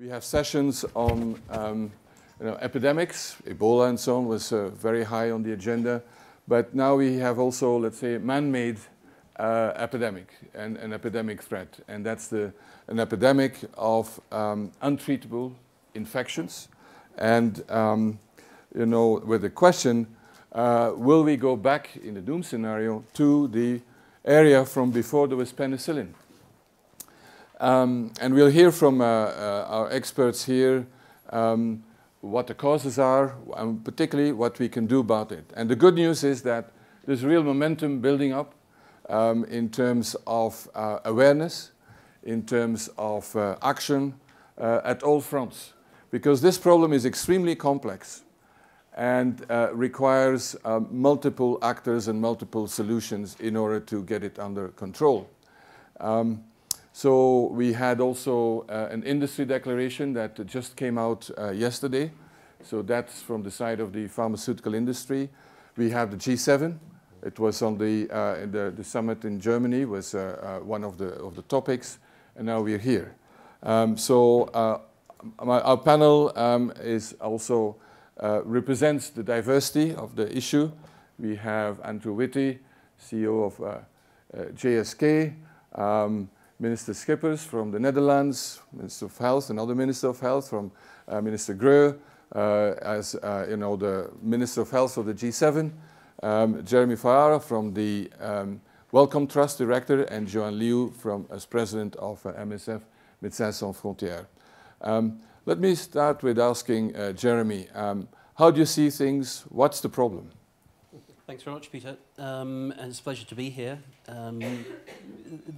We have sessions on um, you know, epidemics, Ebola and so on was uh, very high on the agenda. But now we have also, let's say, man-made uh, epidemic and an epidemic threat. And that's the, an epidemic of um, untreatable infections. And, um, you know, with the question, uh, will we go back in the doom scenario to the area from before there was penicillin? Um, and we'll hear from uh, uh, our experts here um, what the causes are, and particularly what we can do about it. And the good news is that there's real momentum building up um, in terms of uh, awareness, in terms of uh, action uh, at all fronts. Because this problem is extremely complex and uh, requires uh, multiple actors and multiple solutions in order to get it under control. Um, so we had also uh, an industry declaration that just came out uh, yesterday. So that's from the side of the pharmaceutical industry. We have the G7. It was on the, uh, the, the, summit in Germany was uh, uh, one of the, of the topics, and now we're here. Um, so uh, my, our panel um, is also represents the diversity of the issue. We have Andrew Witty, CEO of GSK, um, Minister Schippers from the Netherlands, Minister of Health, another Minister of Health from uh, Minister Gröhe, uh, as uh, you know, the Minister of Health of the G7, um, Jeremy Farrar from the um, Wellcome Trust Director, and Joan Liu from as President of MSF, Médecins Sans Frontières. Um, let me start with asking Jeremy, um, how do you see things? What's the problem? Thanks very much, Peter. Um, and it's a pleasure to be here. Um,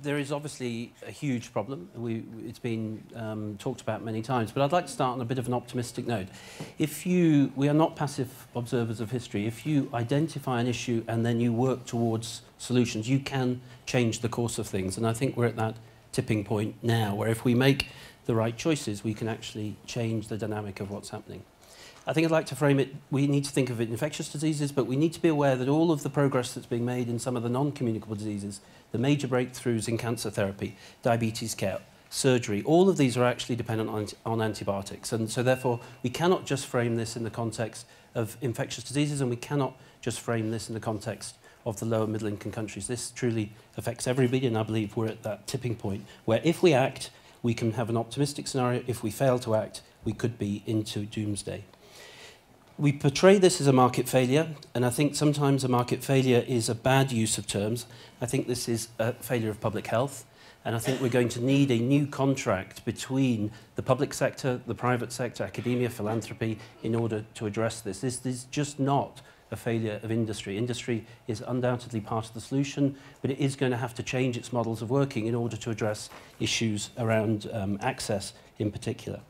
there is obviously a huge problem. We, it's been um, talked about many times, but I'd like to start on a bit of an optimistic note. If you, we are not passive observers of history. If you identify an issue and then you work towards solutions, you can change the course of things. And I think we're at that tipping point now, where if we make the right choices, we can actually change the dynamic of what's happening. I think I'd like to frame it, we need to think of it infectious diseases, but we need to be aware that all of the progress that's being made in some of the non-communicable diseases, the major breakthroughs in cancer therapy, diabetes care, surgery, all of these are actually dependent on, on antibiotics. And so therefore, we cannot just frame this in the context of infectious diseases, and we cannot just frame this in the context of the lower middle income countries. This truly affects everybody, and I believe we're at that tipping point where if we act, we can have an optimistic scenario. If we fail to act, we could be into doomsday we portray this as a market failure, and I think sometimes a market failure is a bad use of terms. I think this is a failure of public health, and I think we're going to need a new contract between the public sector, the private sector, academia, philanthropy, in order to address this. This is just not a failure of industry. Industry is undoubtedly part of the solution, but it is going to have to change its models of working in order to address issues around um, access in particular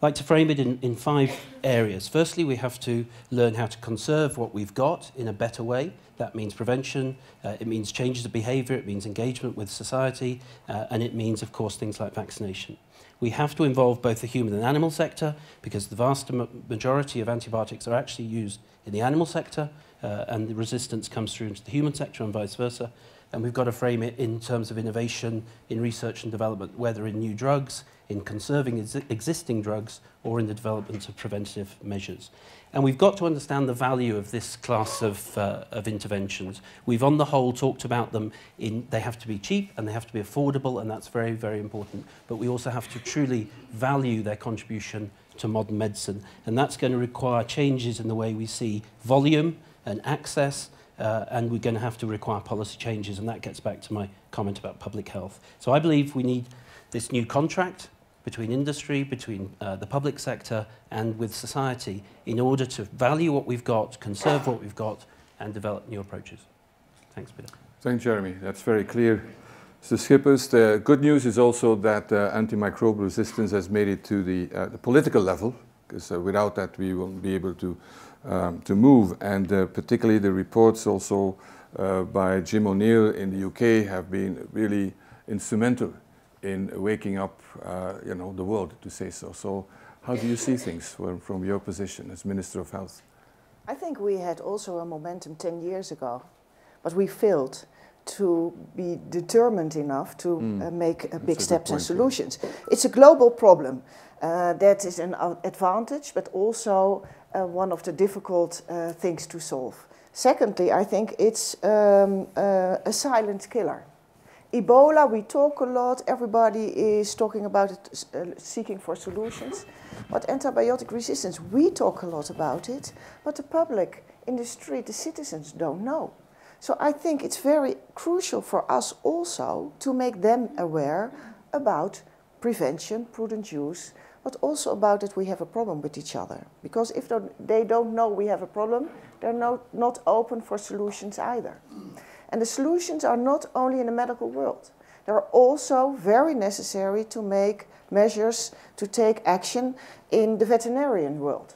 like to frame it in, in five areas. Firstly, we have to learn how to conserve what we've got in a better way. That means prevention, uh, it means changes of behaviour, it means engagement with society, uh, and it means, of course, things like vaccination. We have to involve both the human and animal sector because the vast majority of antibiotics are actually used in the animal sector uh, and the resistance comes through into the human sector and vice versa and we've got to frame it in terms of innovation in research and development, whether in new drugs, in conserving ex existing drugs, or in the development of preventative measures. And we've got to understand the value of this class of, uh, of interventions. We've, on the whole, talked about them in they have to be cheap and they have to be affordable, and that's very, very important. But we also have to truly value their contribution to modern medicine. And that's going to require changes in the way we see volume and access uh, and we're going to have to require policy changes and that gets back to my comment about public health. So I believe we need this new contract between industry, between uh, the public sector and with society in order to value what we've got, conserve what we've got and develop new approaches. Thanks, Peter. Thanks, Jeremy. That's very clear. So Schippers, the good news is also that uh, antimicrobial resistance has made it to the, uh, the political level, because uh, without that we won't be able to, um, to move. And uh, particularly the reports also uh, by Jim O'Neill in the UK have been really instrumental in waking up, uh, you know, the world to say so. So, how do you see things from, from your position as Minister of Health? I think we had also a momentum 10 years ago, but we failed to be determined enough to Mm. uh, make uh, big steps and solutions. It's a global problem. Uh, that is an advantage, but also uh, one of the difficult uh, things to solve. Secondly, I think it's um, uh, a silent killer. Ebola, we talk a lot, everybody is talking about it, uh, seeking for solutions. But antibiotic resistance, we talk a lot about it, but the public in the street, the citizens don't know. So I think it's very crucial for us also to make them aware about prevention, prudent use, but also about that we have a problem with each other. Because if they don't know we have a problem, they're no, not open for solutions either. And the solutions are not only in the medical world. They're also very necessary to make measures to take action in the veterinarian world.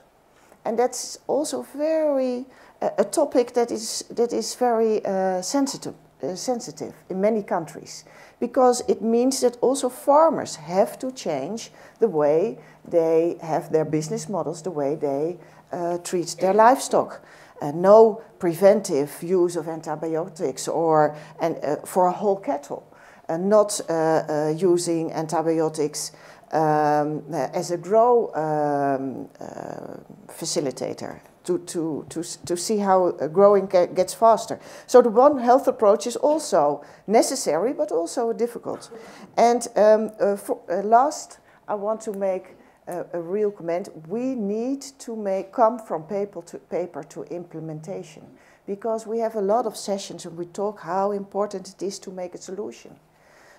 And that's also very a, a topic that is that is very uh, sensitive uh, sensitive in many countries because it means that also farmers have to change the way they have their business models, the way they uh, treat their livestock. Uh, no preventive use of antibiotics or and, uh, for a whole cattle, not uh, uh, using antibiotics um, as a grow um, uh, facilitator to, to, to, to see how uh, growing gets faster. So the One Health approach is also necessary, but also difficult. And um, uh, for, uh, last, I want to make a, a real comment. We need to make come from paper to paper to implementation, because we have a lot of sessions and we talk how important it is to make a solution.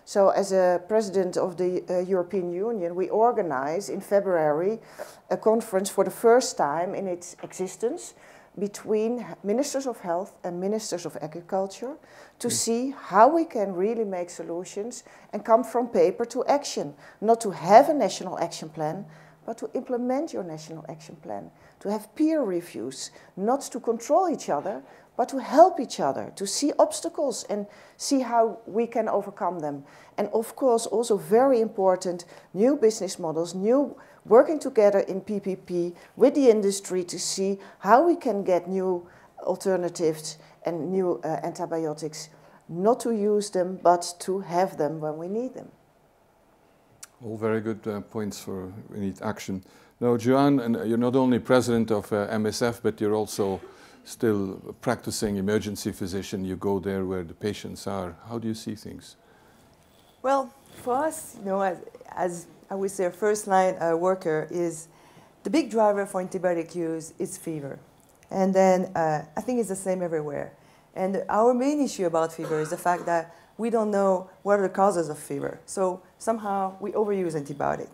So, as a president of the uh, European Union, we organize in February a conference for the first time in its existence between ministers of health and ministers of agriculture to see how we can really make solutions and come from paper to action. Not to have a national action plan, but to implement your national action plan, to have peer reviews, not to control each other, but to help each other, to see obstacles and see how we can overcome them. And of course, also very important, new business models, new working together in PPP with the industry to see how we can get new alternatives and new uh, antibiotics, not to use them, but to have them when we need them. All very good uh, points for we need action. Now, Joanne, and uh, you're not only president of uh, MSF, but you're also still practicing emergency physician. You go there where the patients are. How do you see things? Well, for us, you know, as, as I would say, a first line uh, worker is the big driver for antibiotic use is fever. And then uh, I think it's the same everywhere. And our main issue about fever is the fact that we don't know what are the causes of fever. So somehow we overuse antibiotic.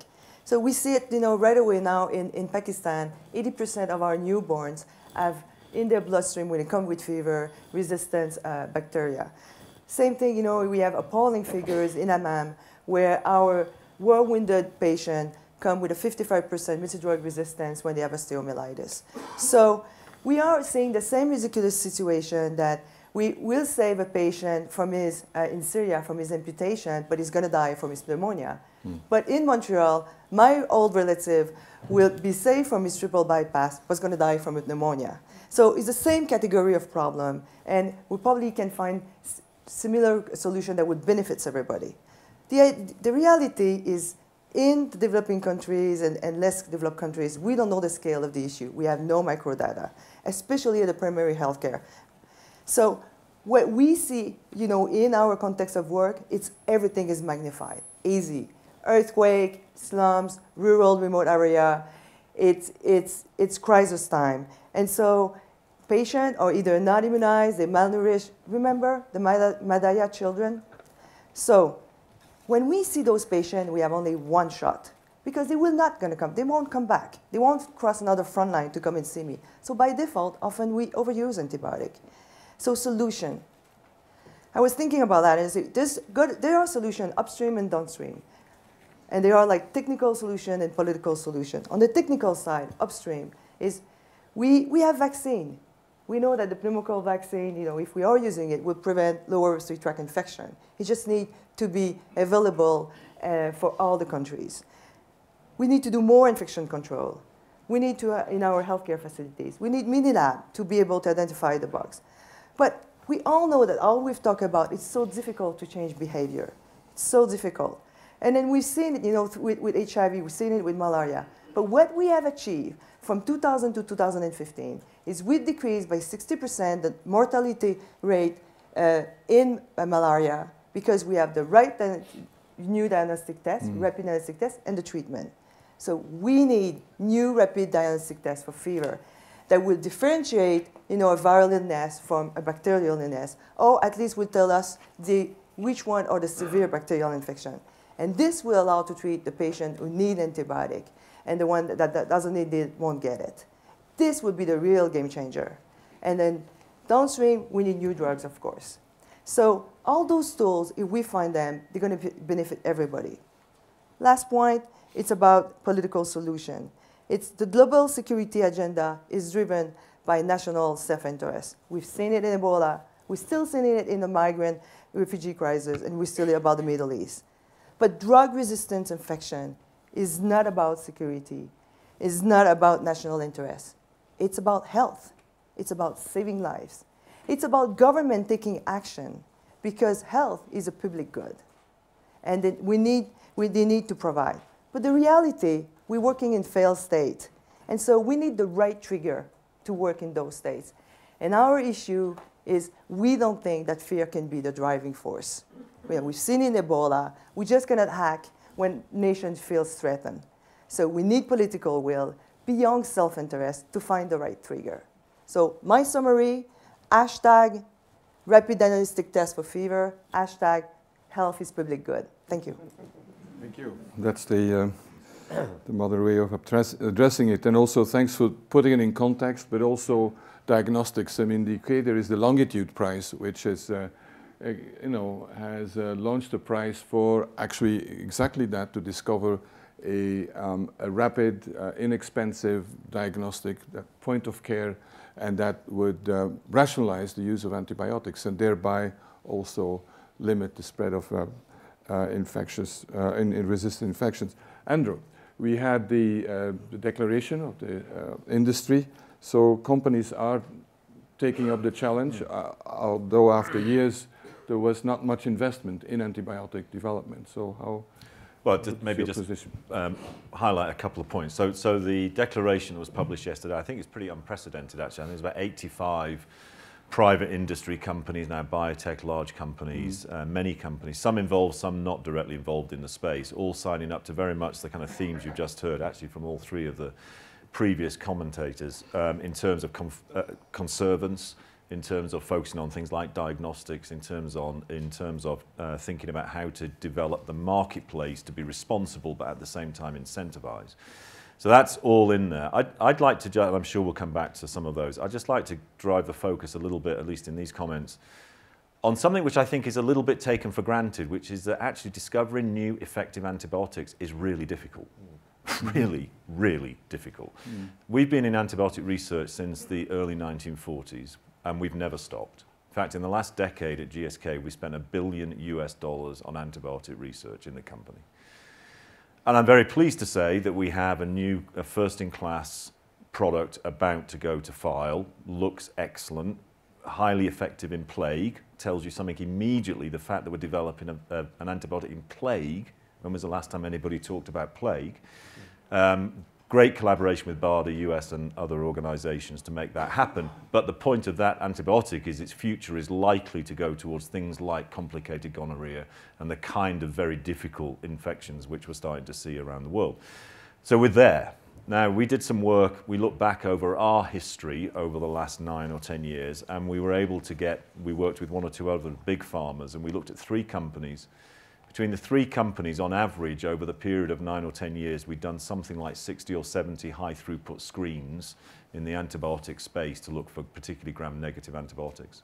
So we see it, you know, right away now in, in Pakistan, 80% of our newborns have in their bloodstream when they come with fever, resistant uh, bacteria. Same thing, you know, we have appalling figures in Amman where our well-wounded patient come with a 55% multi-drug resistance when they have osteomyelitis. So we are seeing the same ridiculous situation that we will save a patient from his, uh, in Syria from his amputation, but he's going to die from his pneumonia. But in Montreal, my old relative will be saved from his triple bypass, but going to die from a pneumonia. So it's the same category of problem, and we probably can find similar solution that would benefit everybody. The, the reality is in the developing countries and, and less developed countries, we don't know the scale of the issue. We have no microdata, especially at the primary healthcare. So what we see, you know, in our context of work, it's everything is magnified. Easy. Earthquake, slums, rural, remote area, it's, it's, it's crisis time. And so patient are either not immunized, they're malnourished. Remember the Mada- Madaya children? So when we see those patients, we have only one shot because they will not going to come. They won't come back. They won't cross another front line to come and see me. So by default, often we overuse antibiotic. So solution. I was thinking about that and say, there are solutions upstream and downstream. And there are like technical solution and political solution. On the technical side, upstream, is we, we have vaccine. We know that the pneumococcal vaccine, you know, if we are using it, will prevent lower respiratory tract infection. It just needs to be available uh, for all the countries. We need to do more infection control. We need to, uh, in our healthcare facilities, we need mini lab to be able to identify the bugs. But we all know that all we've talked about, it's so difficult to change behavior. It's so difficult. And then we've seen it, you know, with, with HIV, we've seen it with malaria. But what we have achieved from 2000 to 2015 is we decreased by 60% the mortality rate uh, in uh, malaria because we have the right new diagnostic test, mm. rapid diagnostic test, and the treatment. So we need new rapid diagnostic tests for fever that will differentiate you know, a viral illness from a bacterial illness, or at least will tell us the, which one are the severe bacterial infection. And this will allow to treat the patient who need antibiotic, and the one that, that doesn't need it won't get it. This would be the real game changer. And then downstream, we need new drugs, of course. So all those tools, if we find them, they're going to benefit everybody. Last point, it's about political solution. It's the global security agenda is driven by national self-interest. We've seen it in Ebola. We're still seeing it in the migrant refugee crisis, and we're still about the Middle East. But drug-resistant infection is not about security. It's not about national interest. It's about health. It's about saving lives. It's about government taking action because health is a public good. And we need, we, they need to provide. But the reality, we're working in failed state. And so we need the right trigger to work in those states. And our issue is we don't think that fear can be the driving force. We've seen in Ebola, we just cannot hack when nations feel threatened. So we need political will beyond self-interest to find the right trigger. So my summary, hashtag rapid diagnostic test for fever, hashtag health is public good. Thank you. Thank you. That's the, uh, the modern way of addressing it. And also thanks for putting it in context, but also diagnostics. I mean, the creator is the Longitude Prize, which is, uh, you know, has uh, launched a prize for actually exactly that, to discover a, um, a rapid, uh, inexpensive diagnostic point of care, and that would uh, rationalize the use of antibiotics and thereby also limit the spread of uh, infectious, uh, in, in, resistant infections. Andrew, we had the, uh, the declaration of the industry, so companies are taking up the challenge, although after years there was not much investment in antibiotic development. So how well, maybe just um, highlight a couple of points. So, so the declaration that was published yesterday, I think it's pretty unprecedented actually. I think it's about 85 private industry companies, now biotech, large companies, mm. uh, many companies, some involved, some not directly involved in the space, all signing up to very much the kind of themes you've just heard, actually from all three of the previous commentators, um, in terms of uh, conservance, in terms of focusing on things like diagnostics, in terms, on, in terms of uh, thinking about how to develop the marketplace to be responsible, but at the same time incentivize. So that's all in there. I'd, I'd like to, I'm sure we'll come back to some of those. I'd just like to drive the focus a little bit, at least in these comments, on something which I think is a little bit taken for granted, which is that actually discovering new effective antibiotics is really difficult. Mm. really, really difficult. Mm. We've been in antibiotic research since the early 1940s, and we've never stopped. In fact, in the last decade at GSK, we spent a billion US dollars on antibiotic research in the company. And I'm very pleased to say that we have a new first-in-class product about to go to file, looks excellent, highly effective in plague, tells you something immediately, the fact that we're developing a, a, an antibiotic in plague, when was the last time anybody talked about plague, um, great collaboration with BARDA, US and other organizations to make that happen. But the point of that antibiotic is its future is likely to go towards things like complicated gonorrhea and the kind of very difficult infections which we're starting to see around the world. So we're there. Now, we did some work, we looked back over our history over the last nine or 10 years, and we were able to get, we worked with one or two other big pharmas, and we looked at three companies between the three companies, on average, over the period of nine or 10 years, we've done something like 60 or 70 high throughput screens in the antibiotic space to look for particularly gram-negative antibiotics.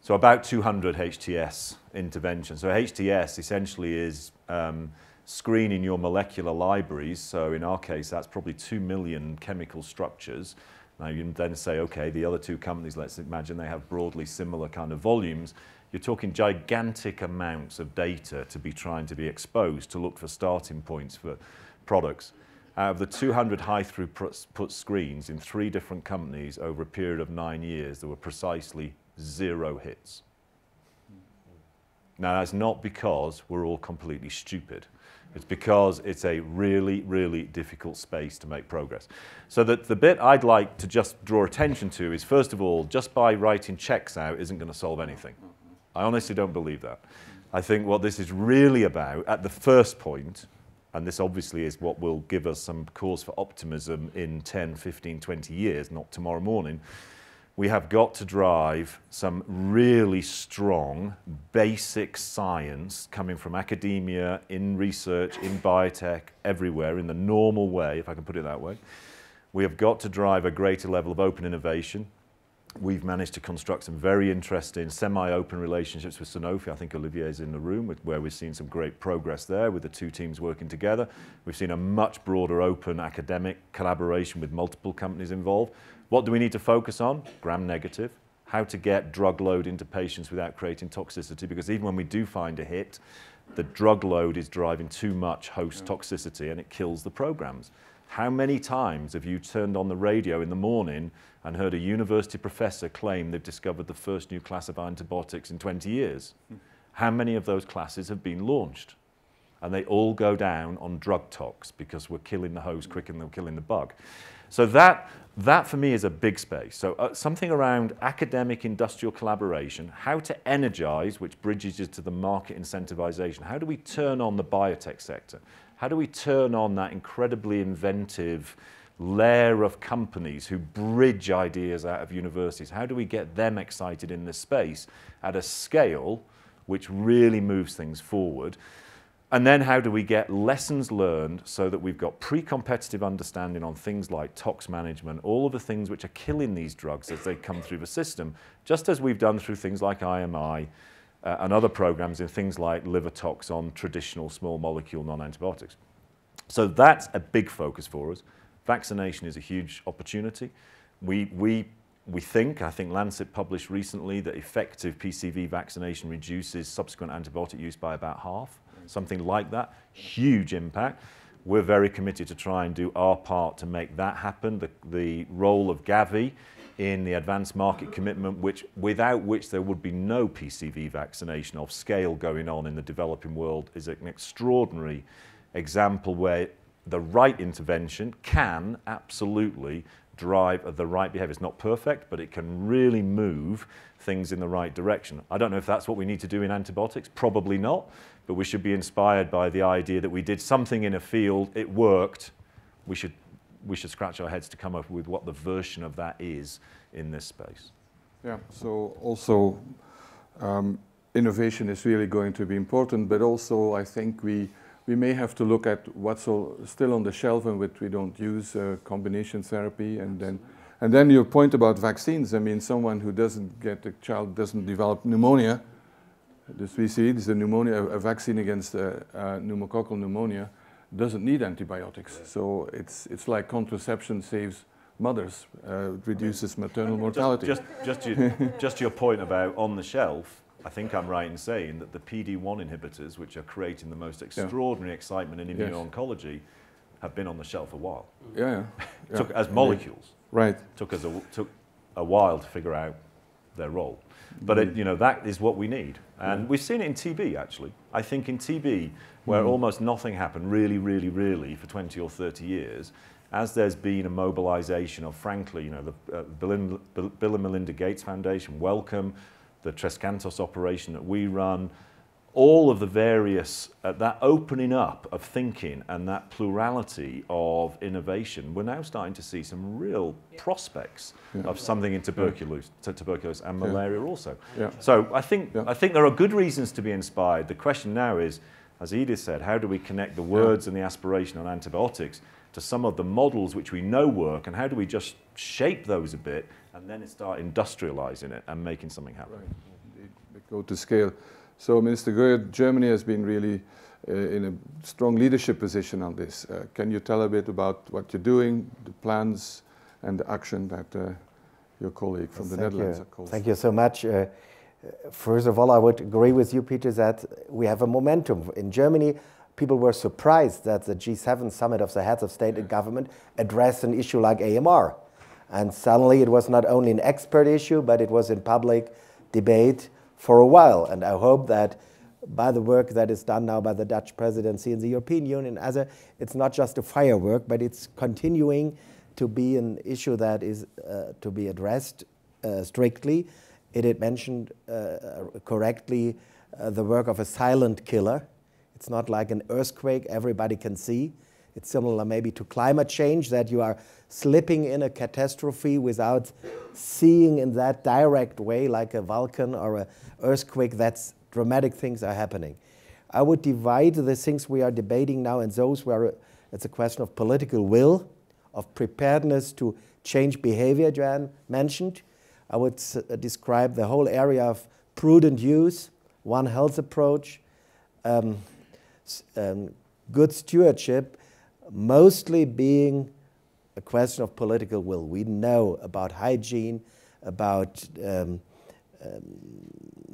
So about 200 HTS interventions. So HTS essentially is um, screening your molecular libraries. So in our case, that's probably 2 million chemical structures. Now you then say, okay, the other two companies, let's imagine they have broadly similar kind of volumes you're talking gigantic amounts of data to be trying to be exposed to look for starting points for products. Out of the 200 high throughput screens in three different companies over a period of nine years, there were precisely zero hits. Now, that's not because we're all completely stupid. It's because it's a really, really difficult space to make progress. So that the bit I'd like to just draw attention to is, first of all, just by writing checks out isn't going to solve anything. I honestly don't believe that. I think what this is really about, at the first point, and this obviously is what will give us some cause for optimism in 10, 15, 20 years, not tomorrow morning, we have got to drive some really strong basic science coming from academia, in research, in biotech, everywhere, in the normal way, if I can put it that way. We have got to drive a greater level of open innovation. We've managed to construct some very interesting semi-open relationships with Sanofi. I think Olivier is in the room where we've seen some great progress there with the two teams working together. We've seen a much broader open academic collaboration with multiple companies involved. What do we need to focus on? Gram negative. How to get drug load into patients without creating toxicity, because even when we do find a hit, the drug load is driving too much host toxicity and it kills the programs. How many times have you turned on the radio in the morning and heard a university professor claim they've discovered the first new class of antibiotics in 20 years? How many of those classes have been launched? And they all go down on drug tox because we're killing the host quicker than we're killing the bug. So that, that for me is a big space. So uh, something around academic industrial collaboration, how to energize, which bridges to the market incentivization. How do we turn on the biotech sector? How do we turn on that incredibly inventive layer of companies who bridge ideas out of universities? How do we get them excited in this space at a scale which really moves things forward? And then how do we get lessons learned so that we've got pre-competitive understanding on things like tox management, all of the things which are killing these drugs as they come through the system, just as we've done through things like IMI uh, and other programs in things like liver tox on traditional small molecule non-antibiotics. So that's a big focus for us. Vaccination is a huge opportunity. We, we, we think, I think Lancet published recently that effective PCV vaccination reduces subsequent antibiotic use by about half something like that. Huge impact. We're very committed to try and do our part to make that happen. The, the role of Gavi in the advanced market commitment, which, without which there would be no PCV vaccination of scale going on in the developing world, is an extraordinary example where the right intervention can absolutely drive the right behavior. It's not perfect, but it can really move things in the right direction. I don't know if that's what we need to do in antibiotics, probably not, but we should be inspired by the idea that we did something in a field, it worked, we should, we should scratch our heads to come up with what the version of that is in this space. Yeah, so also um, innovation is really going to be important, but also I think we, we may have to look at what's all, still on the shelf and what we don't use, uh, combination therapy, and then and then your point about vaccines, I mean, someone who doesn't get, a child doesn't develop pneumonia, this we see, this is a pneumonia, a vaccine against uh, uh, pneumococcal pneumonia, doesn't need antibiotics. Yeah. So it's, it's like contraception saves mothers, uh, reduces maternal mortality. Just, just, just, to, just to your point about on the shelf, I think I'm right in saying that the PD-1 inhibitors, which are creating the most extraordinary yeah. excitement in immuno-oncology, yes. have been on the shelf a while. Yeah, yeah. Took as molecules. Right. Took us a, took a while to figure out their role. But it, you know, that is what we need. And we've seen it in TB, actually. I think in TB, where mm. almost nothing happened really, really, really for 20 or 30 years, as there's been a mobilization of, frankly, you know, the uh, Bill, and, Bill and Melinda Gates Foundation, Wellcome, the Tres Cantos operation that we run, all of the various, uh, that opening up of thinking and that plurality of innovation, we're now starting to see some real yeah. prospects yeah. of something in tuberculosis, yeah. tuberculosis and malaria also. So I think, I think there are good reasons to be inspired. The question now is, as Edith said, how do we connect the words and the aspiration on antibiotics to some of the models which we know work and how do we just shape those a bit and then start industrializing it and making something happen. Right. Go to scale. So Minister Gröhe, Germany has been really uh, in a strong leadership position on this. Uh, can you tell a bit about what you're doing, the plans and the action that uh, your colleague from yes, the Netherlands you. calls? Thank you so much. First of all, I would agree with you, Peter, that we have a momentum. In Germany, people were surprised that the G7 summit of the heads of state and government addressed an issue like AMR. And suddenly it was not only an expert issue, but it was in public debate for a while. And I hope that by the work that is done now by the Dutch presidency and the European Union, as a, it's not just a firework, but it's continuing to be an issue that is uh, to be addressed uh, strictly. Edith mentioned uh, correctly uh, the work of a silent killer. It's not like an earthquake everybody can see. It's similar maybe to climate change that you are slipping in a catastrophe without seeing in that direct way, like a volcano or an earthquake, that's dramatic things are happening. I would divide the things we are debating now and those where it's a question of political will, of preparedness to change behavior, Jan mentioned. I would uh, describe the whole area of prudent use, One Health approach, um, um, good stewardship, mostly being a question of political will. We know about hygiene, about um, um,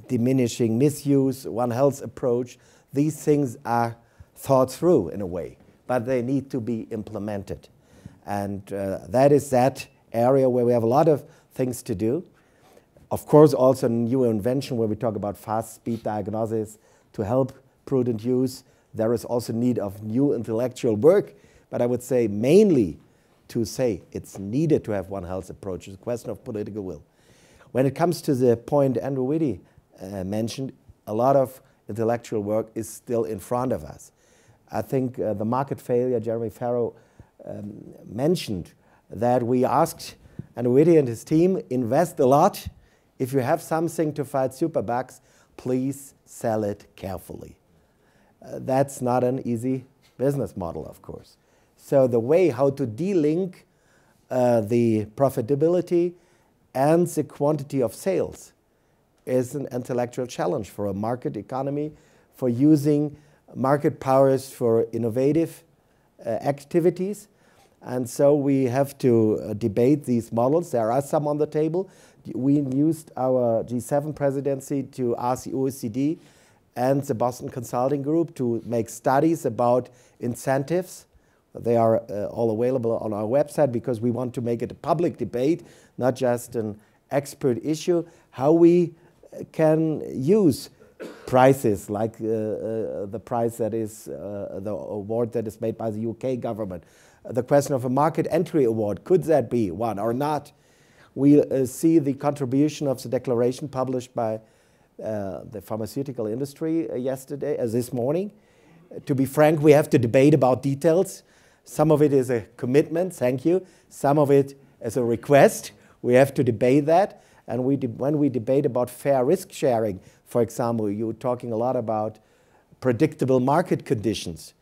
diminishing misuse, One Health approach. These things are thought through in a way, but they need to be implemented. And uh, that is that area where we have a lot of things to do. Of course, also new invention where we talk about fast speed diagnosis to help prudent use. There is also need of new intellectual work, but I would say mainly to say it's needed to have one health approach. It's a question of political will. When it comes to the point Andrew Witty uh, mentioned, a lot of intellectual work is still in front of us. I think uh, the market failure, Jeremy Farrar um, mentioned that we asked Andrew Witty and his team invest a lot. If you have something to fight superbugs, please sell it carefully. Uh, that's not an easy business model, of course. So the way how to de-link uh, the profitability and the quantity of sales is an intellectual challenge for a market economy, for using market powers for innovative uh, activities. And so we have to uh, debate these models. There are some on the table. We used our G7 presidency to ask the OECD and the Boston Consulting Group to make studies about incentives they are uh, all available on our website because we want to make it a public debate, not just an expert issue, how we can use prices like uh, uh, the price that is uh, the award that is made by the UK government. The question of a market entry award, could that be one or not? We uh, see the contribution of the declaration published by uh, the pharmaceutical industry uh, yesterday, as this morning. To be frank, we have to debate about details. Some of it is a commitment, thank you. Some of it is a request. We have to debate that. And we when we debate about fair risk sharing, for example, you're talking a lot about predictable market conditions.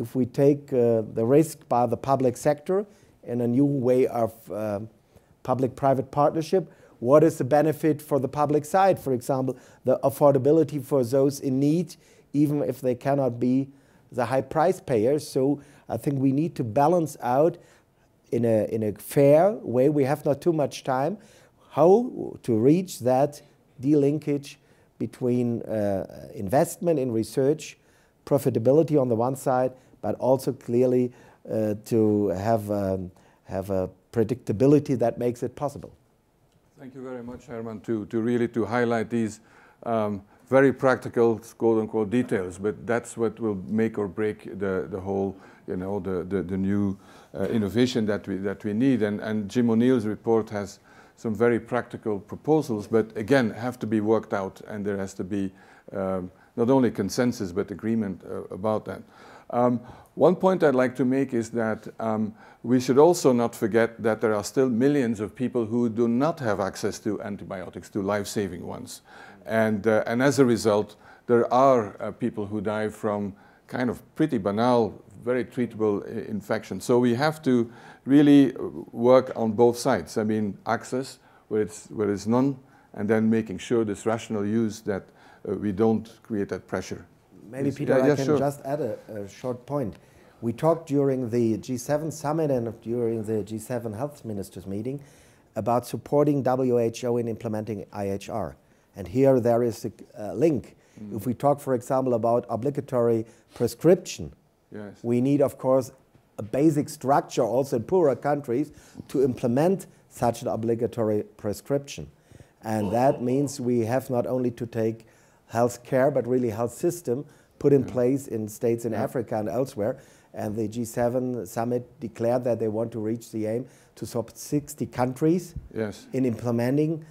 If we take uh, the risk by the public sector in a new way of uh, public-private partnership, what is the benefit for the public side? For example, the affordability for those in need, even if they cannot be the high price payers. So I think we need to balance out in a, in a fair way, we have not too much time, how to reach that delinkage between uh, investment in research, profitability on the one side, but also clearly uh, to have, um, have a predictability that makes it possible. Thank you very much, Herman, to, to really to highlight these um, very practical, quote unquote, details, but that's what will make or break the, the whole you know, the, the, the new uh, innovation that we, that we need. And, and Jim O'Neill's report has some very practical proposals, but again, have to be worked out, and there has to be um, not only consensus, but agreement uh, about that. Um, one point I'd like to make is that um, we should also not forget that there are still millions of people who do not have access to antibiotics, to life-saving ones. And, uh, and as a result, there are uh, people who die from kind of pretty banal very treatable infections. So we have to really work on both sides. I mean, access where it's, where it's none, and then making sure this rational use that uh, we don't create that pressure. Maybe, Peter, yeah, yeah, I can sure. just add a, a, short point. We talked during the G7 summit and during the G7 health ministers meeting about supporting WHO in implementing IHR. And here there is a, a link. Mm. If we talk, for example, about obligatory prescription, Yes. We need, of course, a basic structure also in poorer countries to implement such an obligatory prescription. And that means we have not only to take health care, but really health system put in place in states in Africa and elsewhere. And the G7 summit declared that they want to reach the aim to stop 60 countries yes. in implementing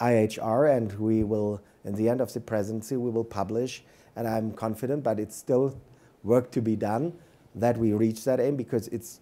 IHR. And we will, in the end of the presidency, we will publish. And I'm confident, but it's still work to be done, that we reach that aim because it's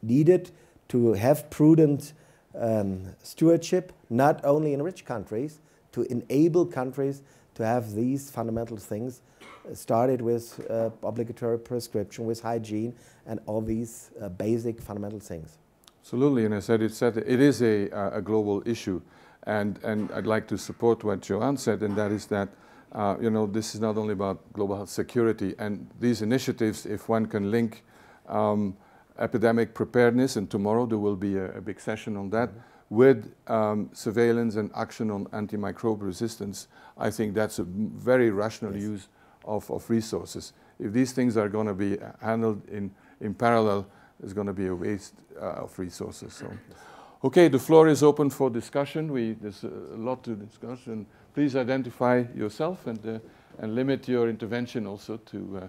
needed to have prudent um, stewardship, not only in rich countries, to enable countries to have these fundamental things uh, started with uh, obligatory prescription, with hygiene, and all these uh, basic fundamental things. Absolutely, and I said it, said it is a, a global issue, and, and I'd like to support what Joanne said, and that is that uh, you know this is not only about global health security, and these initiatives, if one can link um, epidemic preparedness, and tomorrow there will be a, a big session on that, mm -hmm. With um, surveillance and action on antimicrobial resistance, I think that's a very rational yes. use of, of resources. If these things are going to be handled in, in parallel, there's going to be a waste uh, of resources. So, okay, the floor is open for discussion. We, there's a lot to discuss, and please identify yourself and, uh, and limit your intervention also to uh,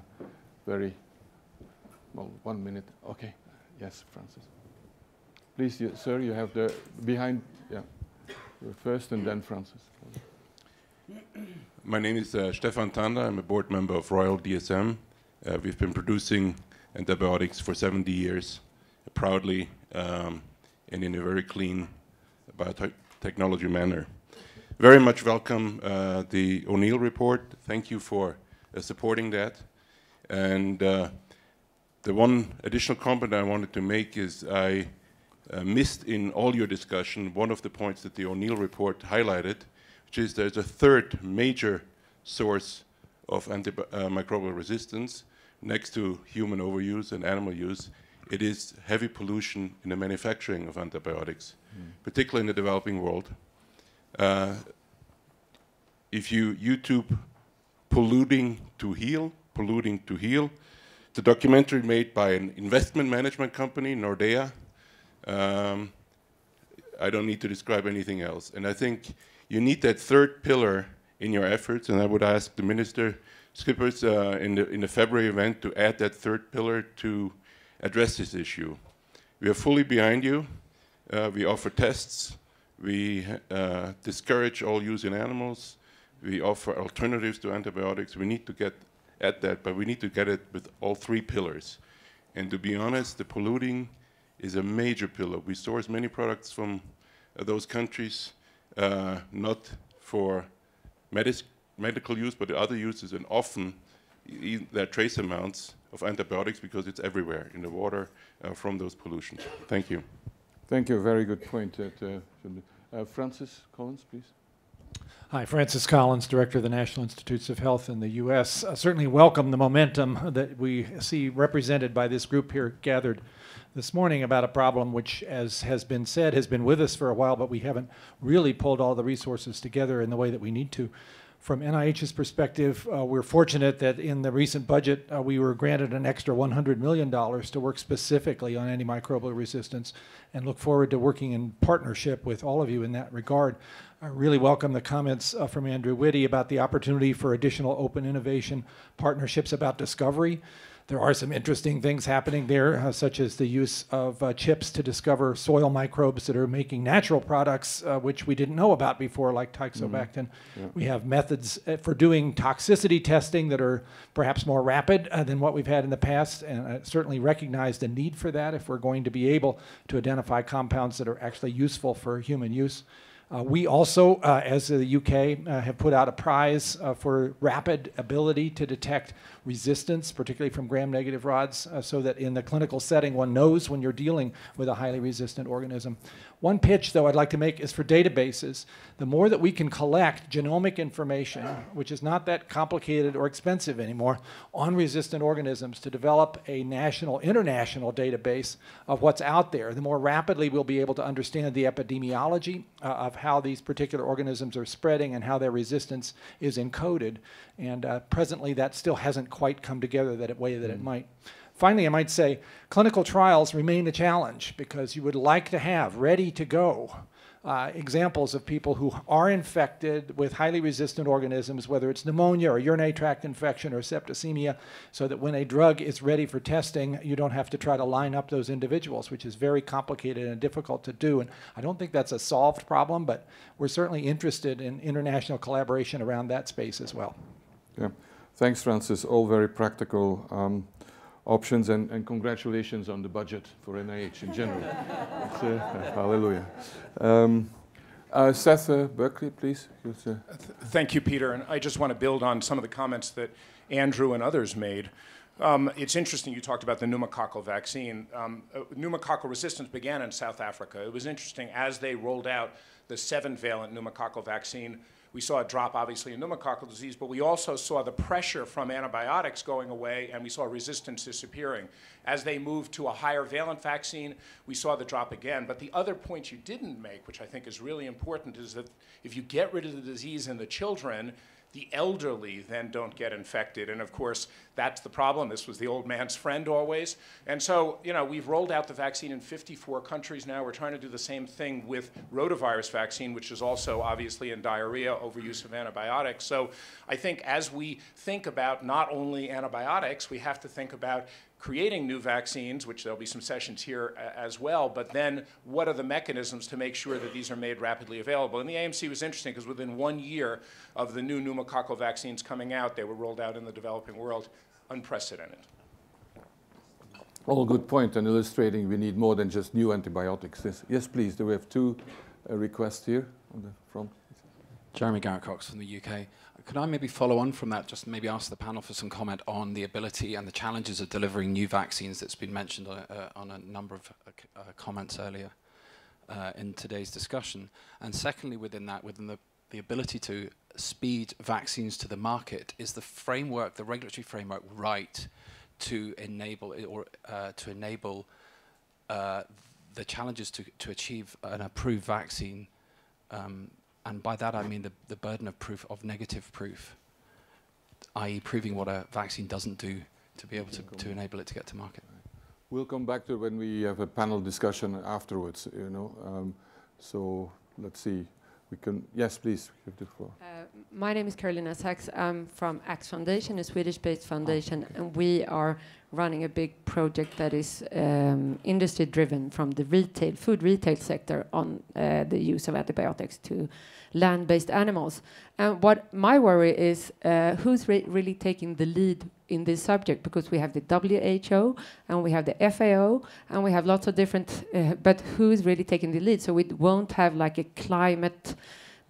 very well, one minute. Okay. Yes, Francis. Please, you, sir, you have the behind, yeah, first and then Francis. My name is uh, Stefan Tanda. I'm a board member of Royal DSM. Uh, we've been producing antibiotics for 70 years, proudly um, and in a very clean biotechnology manner. Very much welcome uh, the O'Neill report. Thank you for uh, supporting that. And uh, the one additional comment I wanted to make is I uh, missed in all your discussion one of the points that the O'Neill report highlighted, which is there's a third major source of antimicrobial uh, resistance next to human overuse and animal use. It is heavy pollution in the manufacturing of antibiotics, mm. particularly in the developing world. Uh, if you YouTube polluting to heal, polluting to heal, a documentary made by an investment management company, Nordea. Um, I don't need to describe anything else. And I think you need that third pillar in your efforts, and I would ask the Minister Schippers uh, in, the, in the February event to add that third pillar to address this issue. We are fully behind you. Uh, we offer tests. We uh, discourage all use in animals. We offer alternatives to antibiotics. We need to get at that, but we need to get it with all three pillars. And to be honest, the polluting is a major pillar. We source many products from uh, those countries, uh, not for medical use, but other uses, and often e there are trace amounts of antibiotics because it's everywhere in the water uh, from those pollutions. Thank you. Thank you. Very good point. Francis Collins, please. Hi, Francis Collins, Director of the National Institutes of Health in the U.S. Uh, certainly welcome the momentum that we see represented by this group here gathered this morning about a problem which, as has been said, has been with us for a while, but we haven't really pulled all the resources together in the way that we need to. From NIH's perspective, uh, we're fortunate that in the recent budget uh, we were granted an extra $100 million to work specifically on antimicrobial resistance and look forward to working in partnership with all of you in that regard. I really welcome the comments uh, from Andrew Witty about the opportunity for additional open innovation partnerships about discovery. There are some interesting things happening there, uh, such as the use of uh, chips to discover soil microbes that are making natural products, uh, which we didn't know about before, like teixobactin. Mm-hmm. Yeah. We have methods uh, for doing toxicity testing that are perhaps more rapid uh, than what we've had in the past, and I certainly recognize the need for that if we're going to be able to identify compounds that are actually useful for human use. Uh, we also, uh, as the UK, uh, have put out a prize uh, for rapid ability to detect resistance, particularly from gram-negative rods, uh, so that in the clinical setting one knows when you're dealing with a highly resistant organism. One pitch, though, I'd like to make is for databases. The more that we can collect genomic information, which is not that complicated or expensive anymore, on resistant organisms to develop a national, international database of what's out there, the more rapidly we'll be able to understand the epidemiology uh, of how these particular organisms are spreading and how their resistance is encoded. And uh, presently, that still hasn't quite come together that way that it might. Finally, I might say clinical trials remain a challenge because you would like to have ready to go uh, examples of people who are infected with highly resistant organisms, whether it's pneumonia or urinary tract infection or septicemia, so that when a drug is ready for testing, you don't have to try to line up those individuals, which is very complicated and difficult to do. And I don't think that's a solved problem, but we're certainly interested in international collaboration around that space as well. Yeah. Thanks, Francis. All very practical um, options, and, and, congratulations on the budget for NIH in general. uh, hallelujah. Um, uh, Seth uh, Berkley, please. Th thank you, Peter. And I just want to build on some of the comments that Andrew and others made. Um, it's interesting you talked about the pneumococcal vaccine. Um, uh, pneumococcal resistance began in South Africa. It was interesting as they rolled out the seven valent pneumococcal vaccine we saw a drop, obviously, in pneumococcal disease, but we also saw the pressure from antibiotics going away, and we saw resistance disappearing. As they moved to a higher valent vaccine, we saw the drop again. But the other point you didn't make, which I think is really important, is that if you get rid of the disease in the children, the elderly then don't get infected. And of course, that's the problem. This was the old man's friend always. And so, you know, we've rolled out the vaccine in 54 countries now. We're trying to do the same thing with rotavirus vaccine, which is also obviously in diarrhea, overuse of antibiotics. So I think as we think about not only antibiotics, we have to think about creating new vaccines, which there'll be some sessions here as well, but then what are the mechanisms to make sure that these are made rapidly available? And the AMC was interesting because within one year of the new pneumococcal vaccines coming out, they were rolled out in the developing world, unprecedented. All good point and illustrating we need more than just new antibiotics. Yes, yes please. Do we have two uh, requests here on the front? Jeremy Garrett Cox from the UK. Could I maybe follow on from that, just maybe ask the panel for some comment on the ability and the challenges of delivering new vaccines that's been mentioned uh, uh on a number of uh, uh, comments earlier uh, in today's discussion. And secondly, within that, within the, the ability to speed vaccines to the market, is the framework, the regulatory framework right to enable or uh, to enable the challenges to, to achieve an approved vaccine um, and by that I mean the, the burden of proof, of negative proof, i.e. proving what a vaccine doesn't do to be able to, to enable it to get to market. We'll come back to it when we have a panel discussion afterwards, you know. Um, so let's see. We can, yes, please, give the floor. Uh, my name is Carolina Sachs. I'm from Axfoundation, a Swedish-based foundation, oh, okay. and we are running a big project that is um, industry-driven from the retail, food retail sector on uh, the use of antibiotics to land-based animals. And what my worry is, uh, who's re really taking the lead in this subject? Because we have the WHO and we have the FAO and we have lots of different, uh, but who's really taking the lead? So we won't have like a climate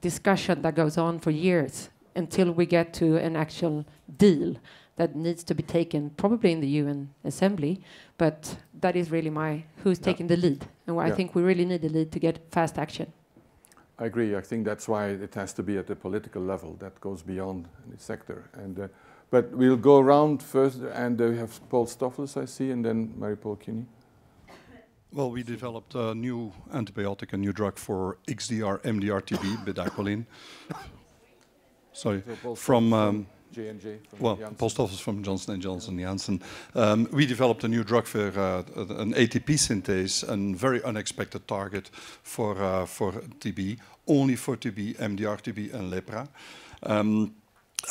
discussion that goes on for years until we get to an actual deal that needs to be taken probably in the UN Assembly, but that is really my who's yeah. taking the lead, and yeah. I think we really need the lead to get fast action. I agree. I think that's why it has to be at the political level. That goes beyond the sector. And uh, but we'll go around first, and uh, we have Paul Stoffels, I see, and then Marie-Paule Kieny. Well, we developed a new antibiotic, a new drug for XDR, MDR-TB, bedaquiline. Sorry, from. Um, J&J well, Janssen. Paul Stoffels from Johnson & Johnson Janssen. Um, we developed a new drug for uh, an ATP synthase, a very unexpected target for, uh, for TB, only for TB, MDR TB and lepra. Um,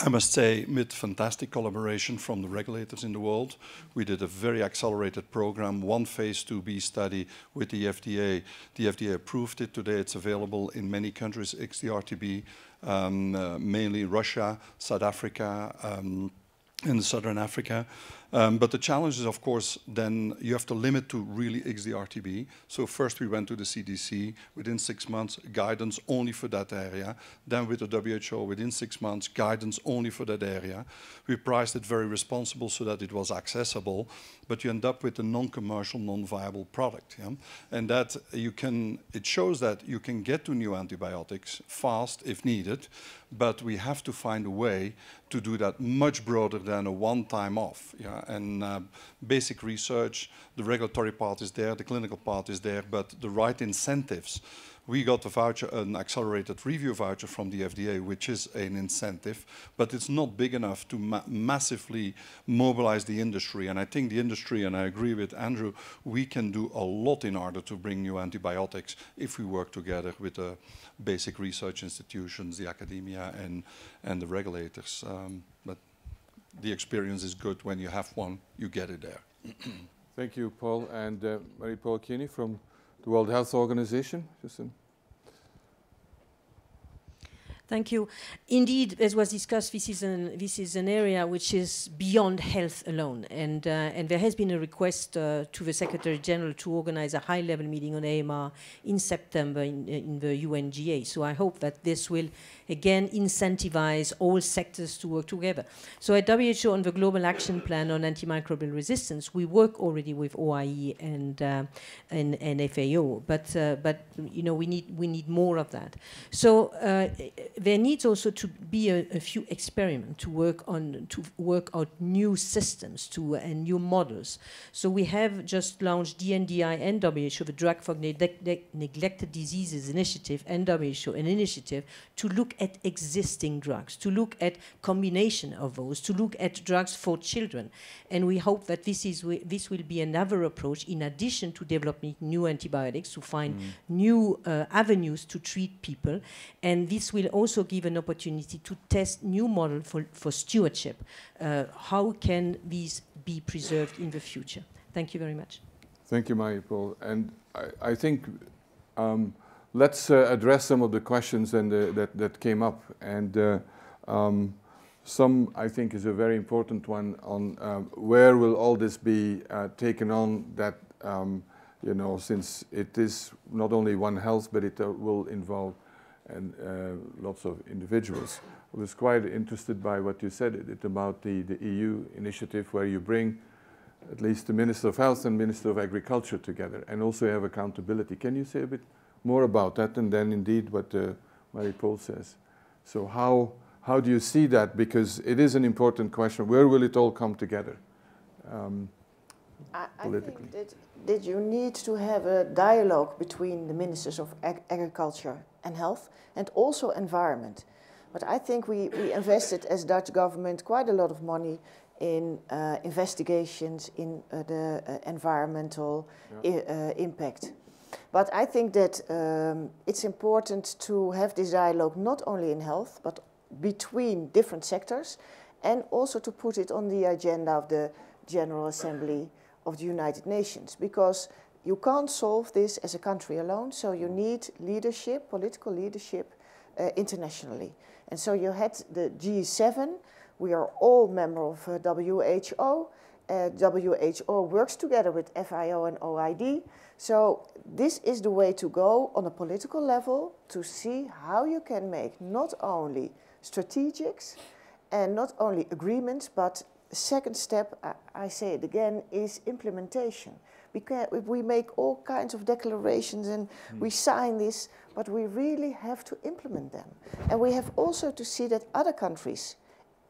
I must say, with fantastic collaboration from the regulators in the world, we did a very accelerated program, one phase 2B study with the FDA. The FDA approved it. Today it's available in many countries, XDR-TB, um, uh, mainly Russia, South Africa, um, in Southern Africa. Um, but the challenge is, of course, then you have to limit to really XDR-TB. So first we went to the CDC, within six months, guidance only for that area. Then with the WHO, within six months, guidance only for that area. We priced it very responsible so that it was accessible, but you end up with a non-commercial, non-viable product. Yeah? And that you can, it shows that you can get to new antibiotics fast if needed, but we have to find a way to do that much broader than a one-time off. Yeah? And uh, basic research, the regulatory part is there, the clinical part is there, but the right incentives we got a voucher, an accelerated review voucher from the FDA, which is an incentive, but it's not big enough to ma massively mobilize the industry. And I think the industry, and I agree with Andrew, we can do a lot in order to bring new antibiotics if we work together with the basic research institutions, the academia, and, and the regulators. Um, but the experience is good when you have one, you get it there. Thank you, Paul. And uh, Marie-Paule Kieny from the World Health Organization. Just Thank you. Indeed, as was discussed, this is an, this is an area which is beyond health alone. And, uh, and there has been a request uh, to the Secretary General to organize a high level meeting on AMR in September in, in the UNGA. So I hope that this will again incentivize all sectors to work together. So at WHO on the Global Action Plan on Antimicrobial Resistance, we work already with OIE and, uh, and, and, FAO, but, uh, but you know, we need, we need more of that. So uh, there needs also to be a, a, few experiments to work on, to work out new systems to, and new models. So we have just launched DNDi and WHO, the Drug for ne ne Neglected Diseases Initiative, and WHO, an initiative to look at existing drugs, to look at combination of those, to look at drugs for children. And we hope that this, is this will be another approach in addition to developing new antibiotics to find mm. new uh, avenues to treat people. And this will also give an opportunity to test new model for, for stewardship. Uh, how can these be preserved in the future? Thank you very much. Thank you, Marie-Paule. And I, I think um, let's uh, address some of the questions and, uh, that, that came up. And uh, um, some, I think, is a very important one on um, where will all this be uh, taken on that, um, you know, since it is not only One Health, but it uh, will involve and uh, lots of individuals. I was quite interested by what you said it, about the, the EU initiative where you bring at least the Minister of Health and Minister of Agriculture together and also have accountability. Can you say a bit more about that and then indeed what uh, Marie-Paule says. So how, how do you see that? Because it is an important question. Where will it all come together um, I, politically? I think that, that you need to have a dialogue between the ministers of ag agriculture and health and also environment. But I think we, we invested as Dutch government quite a lot of money in uh, investigations in uh, the uh, environmental yeah. Uh, impact. But I think that um, it's important to have this dialogue not only in health, but between different sectors, and also to put it on the agenda of the General Assembly of the United Nations, because you can't solve this as a country alone, so you need leadership, political leadership, uh, internationally. And so you had the G7, we are all member of uh, WHO, uh, WHO works together with FAO and OIE, so this is the way to go on a political level to see how you can make not only strategics and not only agreements, but second step, I, I say it again, is implementation. Because we make all kinds of declarations and mm. we sign this, but we really have to implement them. And we have also to see that other countries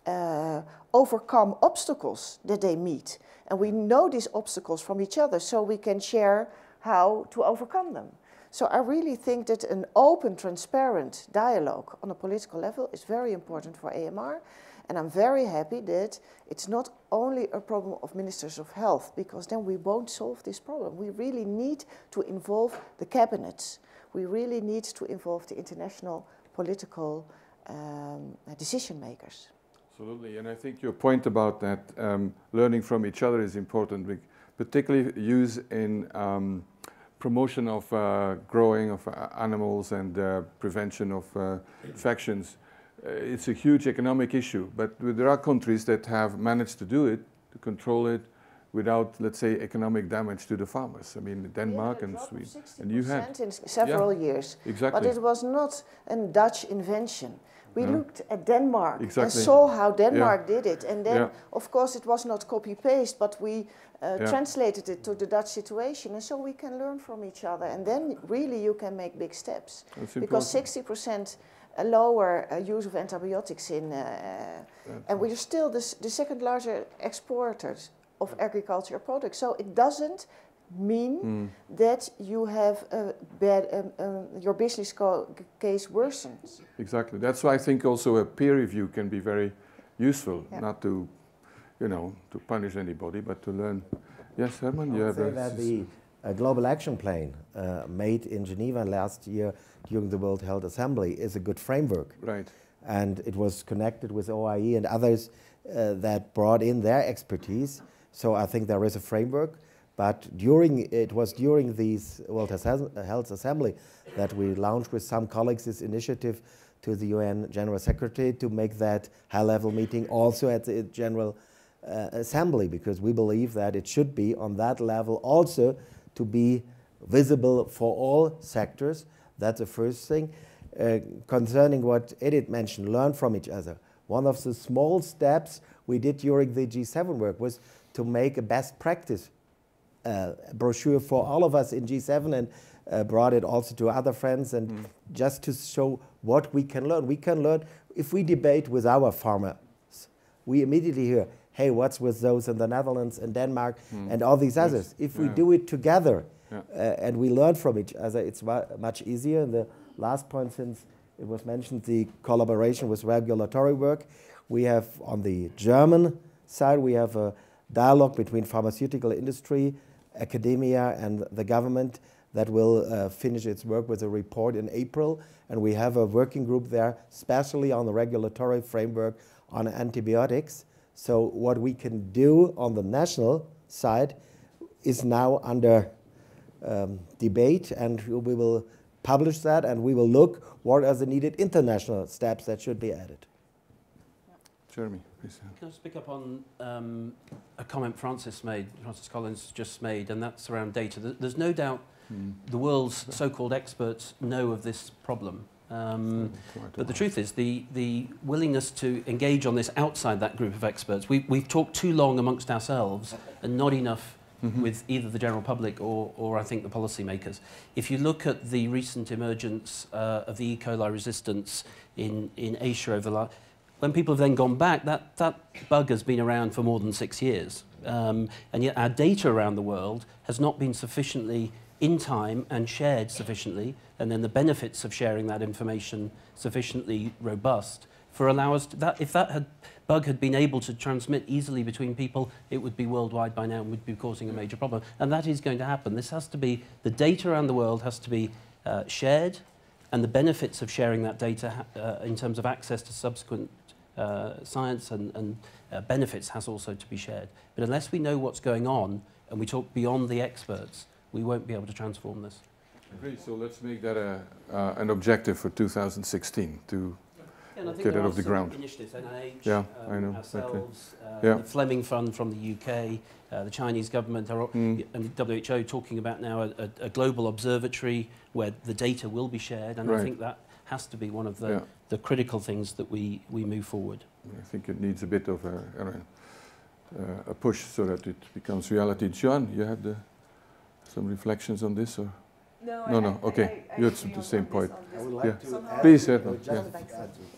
uh, overcome obstacles that they meet. And we know these obstacles from each other, so we can share how to overcome them. So I really think that an open, transparent dialogue on a political level is very important for AMR. And I'm very happy that it's not only a problem of ministers of health, because then we won't solve this problem. We really need to involve the cabinets. We really need to involve the international political um, decision makers. Absolutely, and I think your point about that um, learning from each other is important, particularly use in um, promotion of uh, growing of uh, animals and uh, prevention of uh, infections. Uh, it's a huge economic issue, but there are countries that have managed to do it, to control it, without, let's say, economic damage to the farmers. I mean, Denmark and Sweden. And you had in several yeah, years. Exactly. But it was not a Dutch invention. We yeah. looked at Denmark exactly. and saw how Denmark yeah. did it. And then, of course, it was not copy-paste, but we uh, yeah. translated it to the Dutch situation, and so we can learn from each other, and then really you can make big steps. That's because 60% lower uh, use of antibiotics in, uh, and we're still the, the second largest exporters of agricultural products. So it doesn't mean mm. that you have a bad, um, um, your business case worsens. Exactly. That's why I think also a peer review can be very useful, yeah. not to, you know, to punish anybody, but to learn. Yes, Hermann, you have a that the uh, global action plan uh, made in Geneva last year during the World Health Assembly is a good framework. Right. And it was connected with OIE and others uh, that brought in their expertise. So I think there is a framework. But during it was during this World Health Assembly that we launched with some colleagues this initiative to the UN General Secretary to make that high-level meeting also at the General uh, Assembly because we believe that it should be on that level also to be visible for all sectors. That's the first thing. Uh, concerning what Edith mentioned, learn from each other. One of the small steps we did during the G7 work was to make a best practice brochure for all of us in G7 and uh, brought it also to other friends and mm. just to show what we can learn. We can learn if we debate with our farmers, we immediately hear, hey, what's with those in the Netherlands and Denmark mm. and all these others? If yeah. we do it together yeah. uh, and we learn from each other, it's much easier. And the last point, since it was mentioned, the collaboration with regulatory work, we have on the German side, we have a dialogue between pharmaceutical industry, academia, and the government that will uh, finish its work with a report in April. And we have a working group there, especially on the regulatory framework on antibiotics. So what we can do on the national side is now under um, debate, and we will publish that, and we will look what are the needed international steps that should be added. Jeremy, please. Can I just pick up on um, a comment Francis made, Francis Collins just made, and that's around data. There's no doubt mm. the world's so-called experts know of this problem. Um, but the truth is, the, the willingness to engage on this outside that group of experts, we, we've talked too long amongst ourselves and not enough mm -hmm. with either the general public or, or I think the policymakers. If you look at the recent emergence uh, of the E. coli resistance in, in Asia over the last, when people have then gone back, that, that bug has been around for more than six years. Um, and yet our data around the world has not been sufficiently in time and shared sufficiently, and then the benefits of sharing that information sufficiently robust for allow us to, that if that had, bug had been able to transmit easily between people, it would be worldwide by now and would be causing a major problem. And that is going to happen. This has to be, the data around the world has to be uh, shared, and the benefits of sharing that data uh, in terms of access to subsequent uh, science and, and uh, benefits has also to be shared. But unless we know what's going on and we talk beyond the experts, we won't be able to transform this. Great, so let's make that a, uh, an objective for 2016 to yeah, get it off the ground. Initiatives, NIH, yeah, um, I know, ourselves, exactly. uh, yeah. the Fleming Fund from the UK, uh, the Chinese government, are, mm. and WHO talking about now a, a, a, global observatory where the data will be shared, and right. I think that has to be one of the, yeah. the critical things that we, we move forward. I think it needs a bit of a, a, uh, a push so that it becomes reality. John, you had the, some reflections on this? or? No, no, no. I, okay, I, I, you had some, the same point. Like yeah. Please, Edmund. Yeah.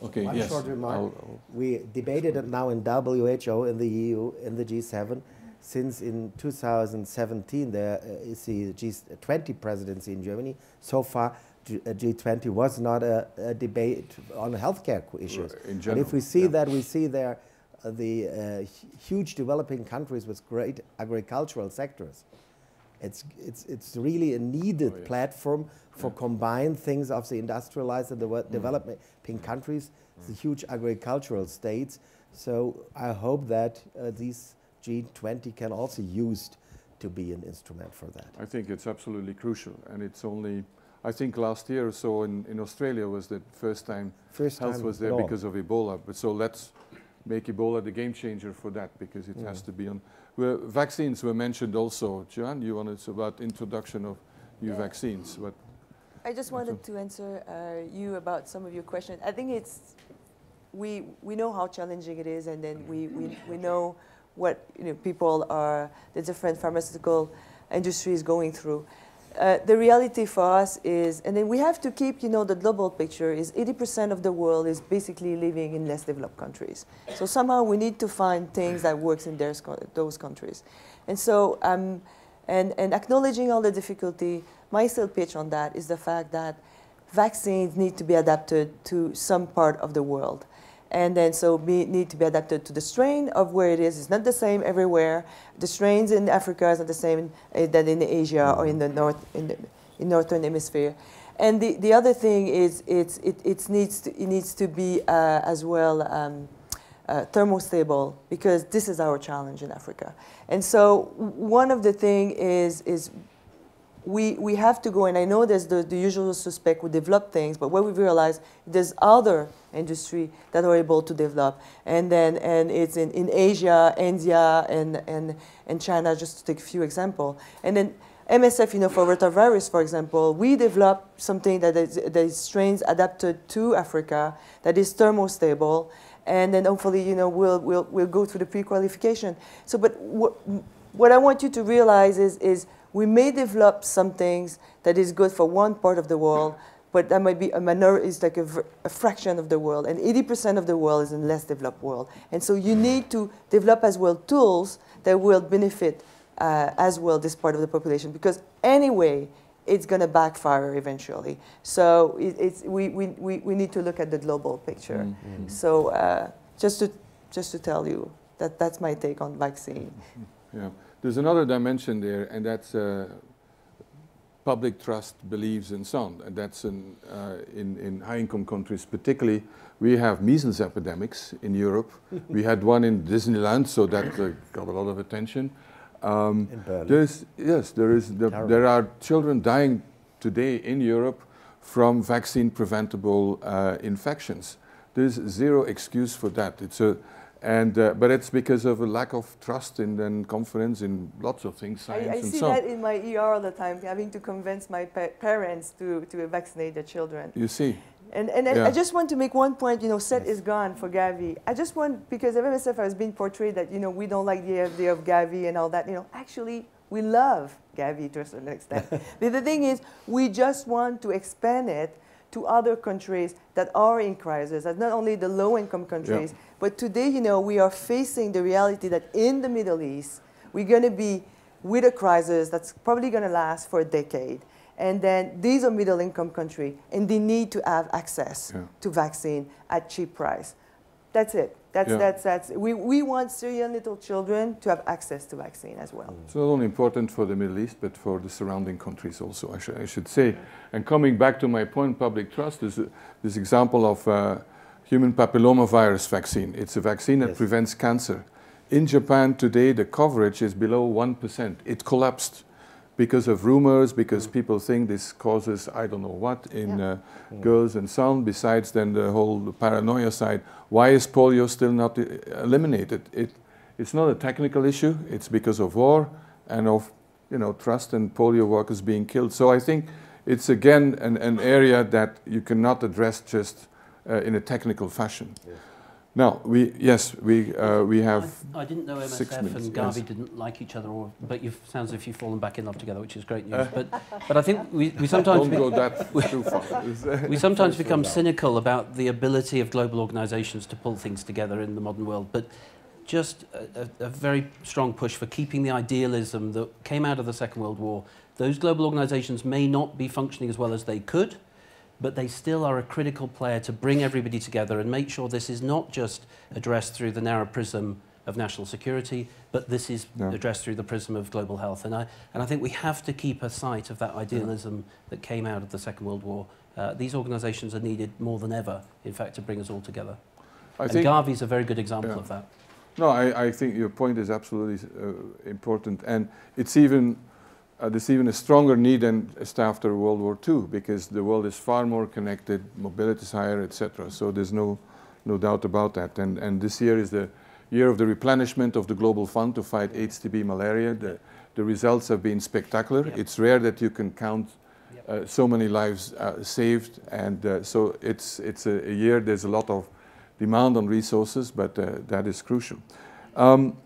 Okay, One yes. Short remark. I'll, I'll we debated it now in WHO, in the EU, in the G7. Since in 2017 there is the G20 presidency in Germany. So far, G20 uh, was not a, a debate on healthcare issues. In general, and if we see yeah. that, we see there uh, the uh, huge developing countries with great agricultural sectors. It's, it's, it's really a needed oh, yes. platform for yeah. combined things of the industrialized and the mm. developing countries, mm. the huge agricultural states. So I hope that uh, these G20 can also used to be an instrument for that. I think it's absolutely crucial, and it's only I think last year or so in, in Australia was the first time first health time was there because of Ebola. But so let's make Ebola the game changer for that because it yeah. has to be on. Well, vaccines were mentioned also. John, you wanted to about introduction of new yeah. vaccines. But I just wanted to answer uh, you about some of your questions. I think it's we we know how challenging it is, and then we we, we know what you know people are the different pharmaceutical industry is going through. Uh, the reality for us is, and then we have to keep, you know, the global picture is 80% of the world is basically living in less developed countries. So somehow we need to find things that works in their, those countries. And so um, And, and acknowledging all the difficulty, my still pitch on that is the fact that vaccines need to be adapted to some part of the world. And then so be, need to be adapted to the strain of where it is. It's not the same everywhere. The strains in Africa is not the same uh, that in Asia or in the north in the in northern hemisphere. And the, the other thing is it's, it, it, needs, to, it needs to be uh, as well um, uh, thermostable because this is our challenge in Africa. And so one of the thing is, is we, we have to go, and I know there's the, the usual suspect who develop things, but what we've realized, there's other industry that are able to develop. And then, and it's in, in Asia, India, and, and, and China, just to take a few examples. And then MSF, you know, for rotavirus, for example, we developed something that is, that is strains adapted to Africa, that is thermostable, and then hopefully, you know, we'll, we'll, we'll go through the pre-qualification. So, but what, what I want you to realize is, is we may develop some things that is good for one part of the world, but that might be a minority, it's like a, a fraction of the world, and 80% of the world is in less developed world. And so you need to develop as well tools that will benefit uh, as well this part of the population, because anyway, it's going to backfire eventually. So it, it's, we, we, we, we need to look at the global picture. Mm -hmm. So uh, just, to, just to tell you that that's my take on vaccine. Yeah. There's another dimension there, and that's uh, public trust, believes and so on. And that's in, uh, in, in high-income countries, particularly. We have measles epidemics in Europe. we had one in Disneyland, so that uh, got a lot of attention. Um, in Berlin. There's, yes, there, is the, there are children dying today in Europe from vaccine-preventable uh, infections. There's zero excuse for that. It's a and, uh, but it's because of a lack of trust in and confidence in lots of things, science I, I see so that in my ER all the time, having to convince my pa parents to, to vaccinate their children. You see. And, and yeah. I, I just want to make one point, you know, Seth is gone for Gavi. I just want, because MSF has been portrayed that, you know, we don't like the idea of Gavi and all that, you know, actually, we love Gavi to a certain extent. the, the thing is, we just want to expand it to other countries that are in crisis, and not only the low-income countries, yeah. but today, you know, we are facing the reality that in the Middle East, we're going to be with a crisis that's probably going to last for a decade. And then these are middle-income countries, and they need to have access yeah. to vaccine at cheap price. That's it. That's, yeah. that's, that's, we, we want Syrian little children to have access to vaccine as well. It's not only important for the Middle East, but for the surrounding countries also, I, sh I should say. And coming back to my point, public trust, is this example of uh, human papillomavirus vaccine. It's a vaccine that yes. prevents cancer. In Japan today, the coverage is below 1%. It collapsed because of rumors, because mm. people think this causes I don't know what in yeah. uh, mm. girls and so on, besides then the whole paranoia side. Why is polio still not uh, eliminated? It, it's not a technical issue, it's because of war and of you know, trust and polio workers being killed. So I think it's again an, an area that you cannot address just uh, in a technical fashion. Yeah. Now, we, yes, we, uh, we have I, I didn't know MSF and Gavi yes. didn't like each other, or, but it sounds as if you've fallen back in love together, which is great news. Uh, but, but I think we, we sometimes... Don't go that too far. we sometimes become cynical about the ability of global organizations to pull things together in the modern world, but just a, a, very strong push for keeping the idealism that came out of the Second World War. Those global organizations may not be functioning as well as they could, but they still are a critical player to bring everybody together and make sure this is not just addressed through the narrow prism of national security, but this is yeah. addressed through the prism of global health. And I, and I think we have to keep a sight of that idealism yeah. that came out of the Second World War. Uh, these organizations are needed more than ever, in fact, to bring us all together. I and think Gavi is a very good example yeah. of that. No, I, I think your point is absolutely uh, important. And it's even uh, there's even a stronger need than after World War II because the world is far more connected, mobility is higher, etc. So there's no, no doubt about that. And, and this year is the year of the replenishment of the Global Fund to fight AIDS, TB, malaria. The, the results have been spectacular. Yep. It's rare that you can count uh, so many lives uh, saved. And uh, so it's, it's a, a, year, there's a lot of demand on resources, but uh, that is crucial. Um,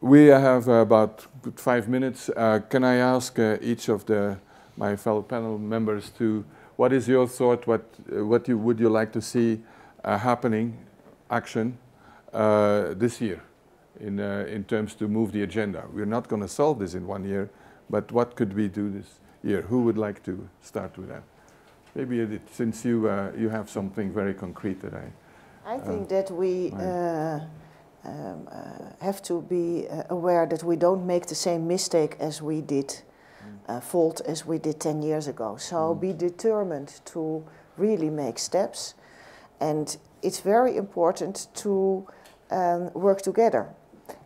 we have about five minutes. Uh, can I ask uh, each of the my fellow panel members to what is your thought? What uh, what you, would you like to see uh, happening, action, uh, this year, in uh, in terms to move the agenda? We're not going to solve this in one year, But what could we do this year? Who would like to start with that? Maybe Edith, since you, uh, you have something very concrete that I... I think that we uh, um, uh, have to be uh, aware that we don't make the same mistake as we did, mm. uh, fault as we did 10 years ago. So mm. be determined to really make steps. And it's very important to um, work together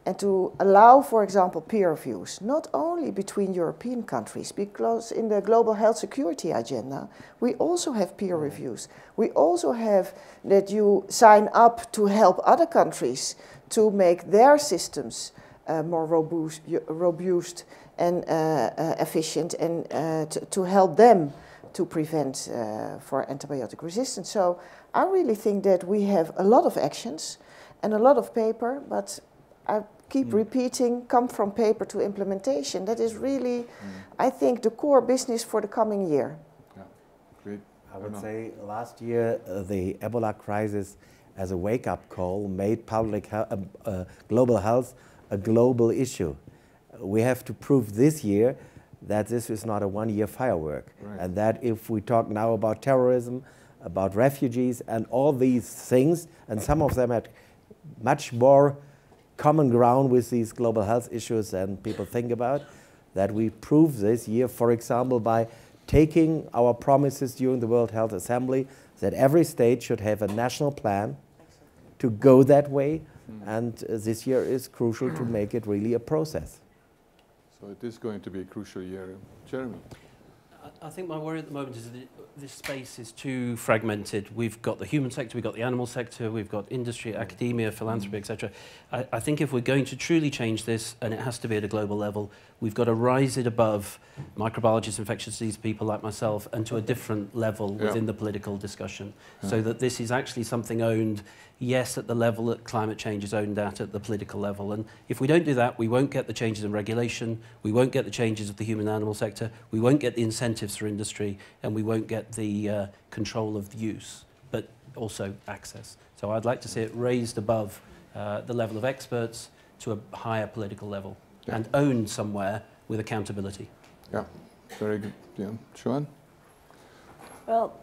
and to allow, for example, peer reviews, not only between European countries, because in the global health security agenda, we also have peer reviews. We also have that you sign up to help other countries to make their systems uh, more robust, robust and uh, uh, efficient and uh, to, to, help them to prevent uh, for antibiotic resistance. So I really think that we have a lot of actions and a lot of paper, but I keep mm. repeating, come from paper to implementation. That is really, mm. I think, the core business for the coming year. Yeah, great. I would say last year uh, the Ebola crisis as a wake-up call made public he uh, uh, global health a global issue. We have to prove this year that this is not a one-year firework, right. and that if we talk now about terrorism, about refugees, and all these things, and some of them had much more common ground with these global health issues than people think about, that we prove this year, for example, by taking our promises during the World Health Assembly that every state should have a national plan to go that way. Mm. And uh, this year is crucial to make it really a process. So it is going to be a crucial year. Jeremy? I think my worry at the moment is that this space is too fragmented. We've got the human sector, we've got the animal sector, we've got industry, mm. academia, philanthropy, mm. etc. I, I think if we're going to truly change this, and it has to be at a global level, we've got to rise it above microbiologists, infectious disease people like myself, and to a different level yeah. within the political discussion, yeah. so that this is actually something owned yes, at the level that climate change is owned at, at the political level. And if we don't do that, we won't get the changes in regulation, we won't get the changes of the human animal sector, we won't get the incentives for industry, and we won't get the uh, control of use, but also access. So I'd like to see it raised above uh, the level of experts to a higher political level yeah. and owned somewhere with accountability. Yeah, very good. Yeah, Siobhan? Well,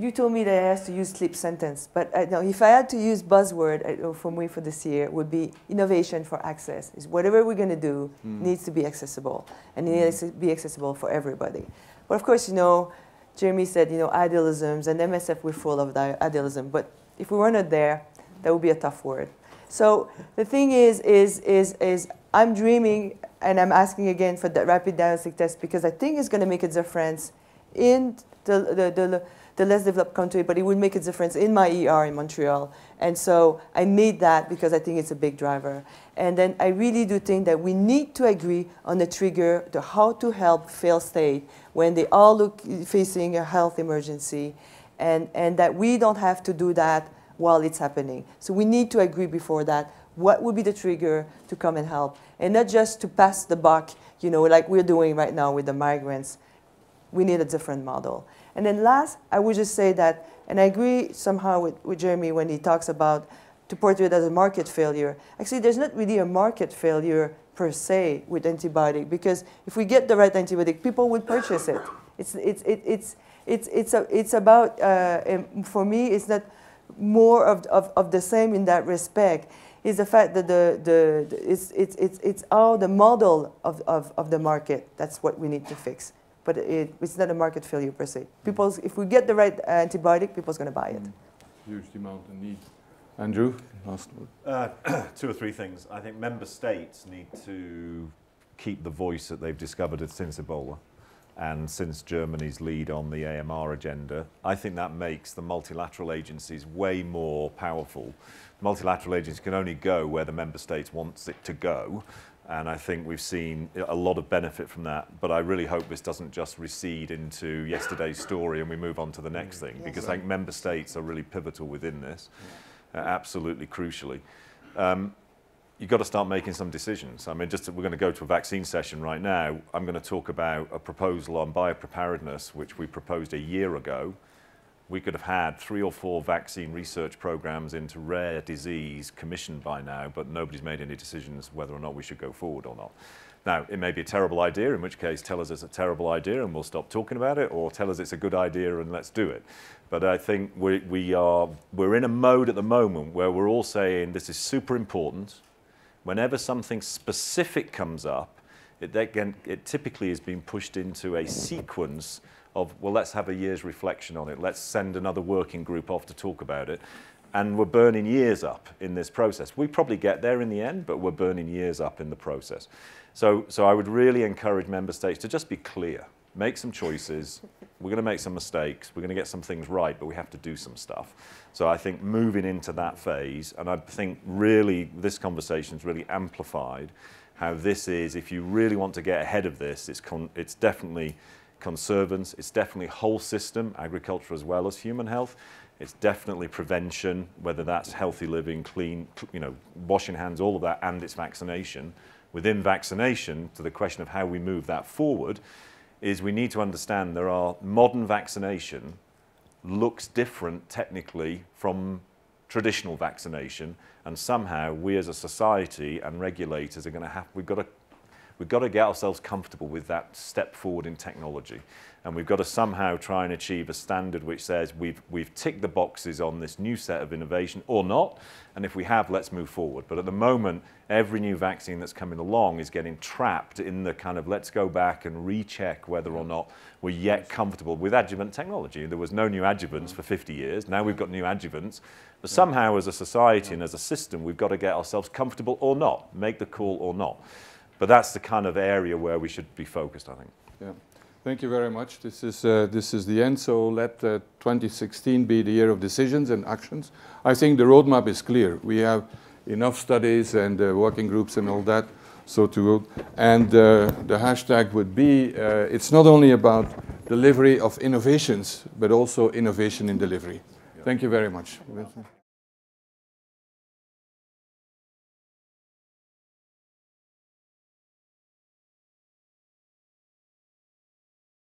you told me that I have to use sleep sentence, but uh, I know if I had to use buzzword I, for me for this year, would be innovation for access. Is whatever we're going to do mm. needs to be accessible, and it hmm. needs to be accessible for everybody. But of course, you know, Jeremy said, you know, idealisms, and MSF we're full of idealism. But if we were not there, that would be a tough word. So the thing is, is, is, is I'm dreaming, and I'm asking again for that rapid diagnostic test because I think it's going to make a difference in the, the, the the less developed country, but it would make a difference in my ER in Montreal. And so I made that because I think it's a big driver. And then I really do think that we need to agree on the trigger, to how to help fail state when they all look facing a health emergency, and, and that we don't have to do that while it's happening. So we need to agree before that what would be the trigger to come and help, and not just to pass the buck, you know, like we're doing right now with the migrants. We need a different model. And then last, I would just say that, and I agree somehow with, with Jeremy when he talks about to portray it as a market failure. Actually, there's not really a market failure per se with antibiotic because if we get the right antibiotic, people would purchase it. It's, it's, it, it's, it's, it's, a, it's about, uh, for me, it's not more of, of, of the same in that respect is the fact that the, the, the, it's, it's, it's, it's all the model of, of, of the market. That's what we need to fix but it, it's not a market failure per se. People, if we get the right antibiotic, people's going to buy it. Mm. Huge demand and need. Andrew, last word. Uh, two or three things. I think member states need to keep the voice that they've discovered since Ebola and since Germany's lead on the AMR agenda. I think that makes the multilateral agencies way more powerful. Multilateral agencies can only go where the member states wants it to go and I think we've seen a lot of benefit from that. But I really hope this doesn't just recede into yesterday's story and we move on to the next thing, yes, because right. I think member states are really pivotal within this, uh, absolutely crucially. Um, you've got to start making some decisions. I mean, just we're going to go to a vaccine session right now. I'm going to talk about a proposal on biopreparedness, which we proposed a year ago, we could have had three or four vaccine research programs into rare disease commissioned by now, but nobody's made any decisions whether or not we should go forward or not. Now, it may be a terrible idea, in which case tell us it's a terrible idea and we'll stop talking about it, or tell us it's a good idea and let's do it. But I think we, we are, we're in a mode at the moment where we're all saying this is super important. Whenever something specific comes up, it, it typically is being pushed into a sequence of, well, let's have a year's reflection on it. Let's send another working group off to talk about it. And we're burning years up in this process. We probably get there in the end, but we're burning years up in the process. So, so I would really encourage member states to just be clear, make some choices. We're going to make some mistakes. We're going to get some things right, but we have to do some stuff. So I think moving into that phase, and I think really this conversation has really amplified how this is, if you really want to get ahead of this, it's, it's definitely conservance, it's definitely whole system, agriculture as well as human health. It's definitely prevention, whether that's healthy living, clean, you know, washing hands, all of that, and it's vaccination. Within vaccination, to the question of how we move that forward, is we need to understand there are modern vaccination looks different technically from traditional vaccination and somehow we as a society and regulators are going to have we've got to we've got to get ourselves comfortable with that step forward in technology and we've got to somehow try and achieve a standard which says we've we've ticked the boxes on this new set of innovation or not and if we have let's move forward. But at the moment every new vaccine that's coming along is getting trapped in the kind of let's go back and recheck whether or not we're yet comfortable with adjuvant technology. There was no new adjuvants for 50 years. Now we've got new adjuvants. But somehow as a society and as a system we've got to get ourselves comfortable or not make the call or not but that's the kind of area where we should be focused I think yeah Thank you very much. This is, uh, this is the end, so let uh, 2016 be the year of decisions and actions. I think the roadmap is clear. We have enough studies and uh, working groups and all that, so to And uh, the hashtag would be, uh, it's not only about delivery of innovations, but also innovation in delivery. Yeah. Thank you very much.